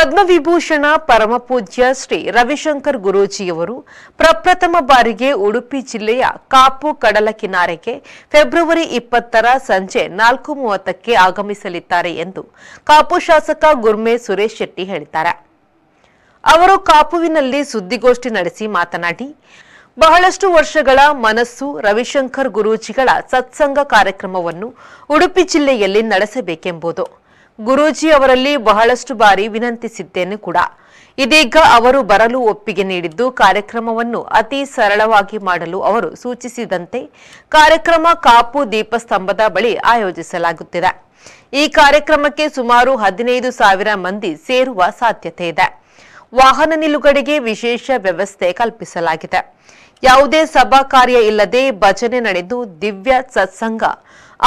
ಪದ್ಮವಿಭೂಷಣ ಪರಮಪೂಜ್ಯ ಶ್ರೀ ರವಿಶಂಕರ್ ಗುರೂಜಿಯವರು ಪ್ರಪ್ರಥಮ ಬಾರಿಗೆ ಉಡುಪಿ ಜಿಲ್ಲೆಯ ಕಾಪು ಕಡಲ ಕಿನಾರೆಗೆ ಫೆಬ್ರವರಿ ಇಪ್ಪತ್ತರ ಸಂಜೆ ನಾಲ್ಕು ಮೂವತ್ತಕ್ಕೆ ಆಗಮಿಸಲಿದ್ದಾರೆ ಎಂದು ಕಾಪು ಶಾಸಕ ಗುರ್ಮೆ ಸುರೇಶ್ ಶೆಟ್ಟಿ ಹೇಳಿದ್ದಾರೆ. ಅವರು ಕಾಪುವಿನಲ್ಲಿ ಸುದ್ದಿಗೋಷ್ಠಿ ನಡೆಸಿ ಮಾತನಾಡಿ, ಬಹಳಷ್ಟು ವರ್ಷಗಳ ಮನಸ್ಸು ರವಿಶಂಕರ್ ಗುರೂಜಿಗಳ ಸತ್ಸಂಗ ಕಾರ್ಯಕ್ರಮವನ್ನು ಉಡುಪಿ ಜಿಲ್ಲೆಯಲ್ಲಿ ನಡೆಸಬೇಕೆಂಬುದು ಗುರೂಜಿ ಅವರಲ್ಲಿ ಬಹಳಷ್ಟು ಬಾರಿ ವಿನಂತಿಸಿದ್ದೇನೆ ಕೂಡ. ಇದೀಗ ಅವರು ಬರಲು ಒಪ್ಪಿಗೆ ನೀಡಿದ್ದು ಕಾರ್ಯಕ್ರಮವನ್ನು ಅತಿ ಸರಳವಾಗಿ ಮಾಡಲು ಅವರು ಸೂಚಿಸಿದಂತೆ ಕಾರ್ಯಕ್ರಮ ಕಾಪು ದೀಪಸ್ತಂಭದ ಬಳಿ ಆಯೋಜಿಸಲಾಗುತ್ತಿದೆ. ಈ ಕಾರ್ಯಕ್ರಮಕ್ಕೆ ಸುಮಾರು ಹದಿನೈದು ಸಾವಿರ ಮಂದಿ ಸೇರುವ ಸಾಧ್ಯತೆ ಇದೆ. ವಾಹನ ನಿಲುಗಡೆಗೆ ವಿಶೇಷ ವ್ಯವಸ್ಥೆ ಕಲ್ಪಿಸಲಾಗಿದೆ. ಯಾವುದೇ ಸಭಾ ಕಾರ್ಯ ಇಲ್ಲದೆ ಭಜನೆ ನಡೆದು ದಿವ್ಯ ಸತ್ಸಂಗ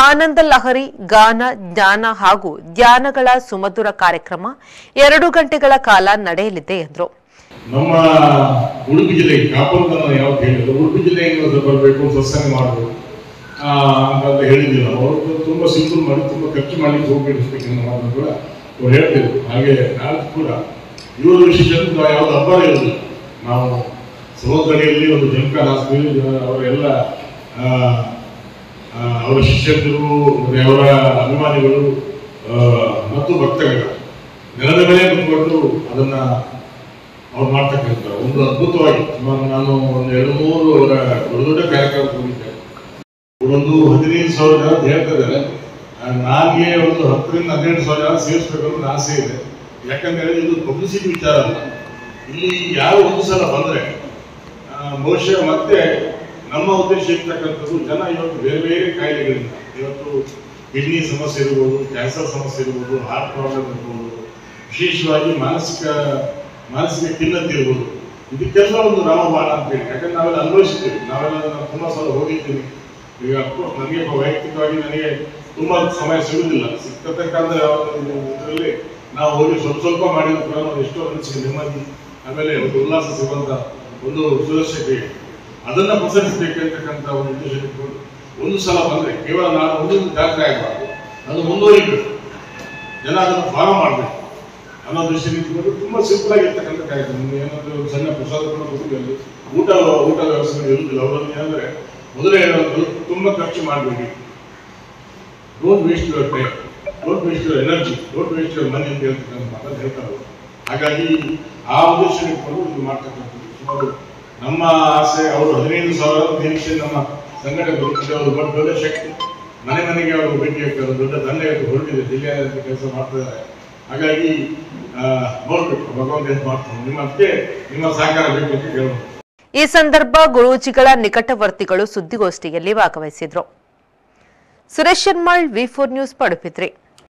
ಆನಂದ ಲಹರಿ, ಗಾನ, ಜ್ಞಾನ ಹಾಗೂ ಧ್ಯಾನಗಳ ಸುಮಧುರ ಕಾರ್ಯಕ್ರಮ ಎರಡು ಗಂಟೆಗಳ ಕಾಲ ನಡೆಯಲಿದೆ ಎಂದರು. ನಮ್ಮ ಉಡುಪಿ ಜಿಲ್ಲೆ ಕಾಪಂತನ ಯಾವ್ದು ಹೇಳಿದ್ರು, ಉಡುಪಿ ಜಿಲ್ಲೆಯಿಂದ ಬರಬೇಕು ಸತ್ಸಂಗ ಮಾಡಬೇಕು ಅಂತ ಹೇಳಿದ್ವಿ ನಾವು ಅವರು ತುಂಬಾ ಸಿಂಪಲ್ ಮಾಡಿ, ತುಂಬಾ ಖರ್ಚು ಮಾಡಿ ಹೋಗ್ಬೇಕು ಅನ್ನೋ ಮಾತನ್ನು ಕೂಡ ಅವ್ರು ಹೇಳ್ತಿದ್ರು. ಹಾಗೆ ನಾಲ್ಕು ಕೂಡ ಇವರು ವಿಶೇಷ ಯಾವ್ದು ಹಬ್ಬ ಇರಲಿಲ್ಲ ನಾವು ಸಹೋದರಿಯಲ್ಲಿ ಒಂದು ಜಂಕಾರ ಹಾಸ್ಪಿಟಲ್, ಅವರೆಲ್ಲ ಅವರ ಶಿಷ್ಯರು ಮತ್ತೆ ಅವರ ಅಭಿಮಾನಿಗಳು ಮತ್ತು ಭಕ್ತಗಳ ನೆಲದ ಮೇಲೆ ಕುತ್ಕೊಂಡು ಅದನ್ನ ಅವ್ರು ಮಾಡ್ತಕ್ಕಂಥ ಒಂದು ಅದ್ಭುತವಾಗಿ ಸುಮಾರು ನಾನು ಒಂದು ಎರಡು ಮೂರು ಅವರ ದೊಡ್ಡ ದೊಡ್ಡ ಕಾರ್ಯಕ್ರಮಕ್ಕೆ ಹೋಗಿದ್ದೆ ಒಂದು ಹದಿನೈದು ಸಾವಿರ ಜನ ಹೇಳ್ತಾ ಇದ್ದಾರೆ. ನನಗೆ ಒಂದು ಹತ್ತರಿಂದ ಹದಿನೆಂಟು ಸಾವಿರ ಜನ ಸೇರಿಸ್ಬೇಕು ಆಸೆ ಇದೆ. ಯಾಕಂದ್ರೆ ಇದು ಪಬ್ಲಿಸಿಟಿ ವಿಚಾರ ಅಲ್ಲ. ಇಲ್ಲಿ ಯಾರು ಒಂದು ಸಲ ಬಂದ್ರೆ ಬಹುಶಃ ಮತ್ತೆ ನಮ್ಮ ಉದ್ದೇಶ ಇರ್ತಕ್ಕಂಥದ್ದು ಜನ ಇವತ್ತು ಬೇರೆ ಬೇರೆ ಕಾಯಿಲೆಗಳಿಂದ. ಇವತ್ತು ಕಿಡ್ನಿ ಸಮಸ್ಯೆ ಇರ್ಬೋದು ಕ್ಯಾನ್ಸರ್ ಸಮಸ್ಯೆ ಇರ್ಬೋದು ಹಾರ್ಟ್ ಪ್ರಾಬ್ಲಮ್ ಇರ್ಬೋದು, ವಿಶೇಷವಾಗಿ ಮಾನಸಿಕ ಮಾನಸಿಕ ಖಿನ್ನತೆ ಇರ್ಬೋದು. ಇದಕ್ಕೆಲ್ಲ ಒಂದು ರಾಮಬಾಣ ಅಂತ ಹೇಳಿ. ಯಾಕಂದ್ರೆ ನಾವೆಲ್ಲ ಅನ್ವಯಿಸ್ತೀವಿ ನಾವೆಲ್ಲ ತುಂಬ ಸಲ ಹೋಗಿದ್ದೀನಿ ಈಗ ಅಫ್ಕೋರ್ಸ್ ನನಗೆ ವೈಯಕ್ತಿಕವಾಗಿ ನನಗೆ ತುಂಬಾ ಸಮಯ ಸಿಗುದಿಲ್ಲ. ಸಿಕ್ಕತಕ್ಕಂಥ ಇದರಲ್ಲಿ ನಾವು ಹೋಗಿ ಸ್ವಲ್ಪ ಸ್ವಲ್ಪ ಮಾಡಿದ್ರು ಕೂಡ ಎಷ್ಟೋ ಮನಸ್ಸಿಗೆ ನೆಮ್ಮದಿ, ಆಮೇಲೆ ಒಂದು ಉಲ್ಲಾಸ ಸಿಗುವಂತ ಒಂದು ಸುರಕ್ಷತೆ ಅದನ್ನ ಪ್ರಸರಿಸಬೇಕಂತಕ್ಕಂಥ ಒಂದು ಉದ್ದೇಶ ಇಟ್ಕೊಂಡು ಒಂದು ಸಲ ಬಂದರೆ, ಕೇವಲ ನಾನು ಒಂದೊಂದು ಜಾತ್ರೆ ಆಗಬಾರ್ದು ಅದು ಮುಂದುವರಿಬೇಕು, ಜನ ಅದನ್ನು ಫಾಲೋ ಮಾಡಬೇಕು ಅನ್ನೋ ದೃಷ್ಟಿಯಲ್ಲಿ ಇಟ್ಕೊಂಡು ತುಂಬಾ ಸಿಂಪಲ್ ಆಗಿರ್ತಕ್ಕಂಥ ಕಾರ್ಯಕ್ರಮ. ಏನಾದರೂ ಒಂದು ಸಣ್ಣ ಪ್ರಸಾದ ಕೂಡ ಕೊಟ್ಟಿದ್ದು ಅಲ್ಲಿ. ಊಟ ಊಟ ವ್ಯವಸ್ಥೆ ಇರುವುದಿಲ್ಲ. ಅವರನ್ನು ಏನಂದ್ರೆ ಮೊದಲೇ ಹೇಳೋದು ತುಂಬಾ ಖರ್ಚು ಮಾಡಬೇಡಿ. Don't waste your time don't waste your energy don't waste your money ಅಂತ ಹೇಳ್ತಕ್ಕಂಥ ಮಾತನ್ನು ಹೇಳ್ತಾರೆ. ಹಾಗಾಗಿ ಆ ಉದ್ದೇಶ ಇಟ್ಕೊಂಡು ಇದು ಮಾಡ್ತಕ್ಕಂಥದ್ದು ಸುಮಾರು ನಮ್ಮ ಆಸೆ, ಅವರು ಹದಿನೈದು ಸಾವಿರ ನಿರೀಕ್ಷೆ ನಮ್ಮ ಸಂಘಟನೆ ಅವರು ದೊಡ್ಡ ಶಕ್ತಿ. ಮನೆ ಮನೆಗೆ ಅವರು ಭೇಟಿ ಆಗ್ತಾರೆ ದೊಡ್ಡ ದಂಡ ಹೊರಟಿದೆ ಜಿಲ್ಲೆಯಾದ್ಯಂತ ಕೆಲಸ ಮಾಡ್ತಿದ್ದಾರೆ ಹಾಗಾಗಿ ನೋಡ್ಬೇಕು, ಭಗವಂತ ಏನು ಮಾಡ್ತಾರೆ ನಿಮ್ಮ ಅದಕ್ಕೆ ನಿಮ್ಮ ಸಹಕಾರ ಬೇಕು ಅಂತ ಕೇಳಬಹುದು ಈ ಸಂದರ್ಭ ಗುರೂಜಿಗಳ ನಿಕಟವರ್ತಿಗಳು ಸುದ್ದಿಗೋಷ್ಠಿಯಲ್ಲಿ ಭಾಗವಹಿಸಿದ್ರು. ಸುರೇಶ್ ಶರ್ಮಾಳ್, ವಿ ಫೋರ್ ನ್ಯೂಸ್ ಪಡುಪಿದ್ರಿ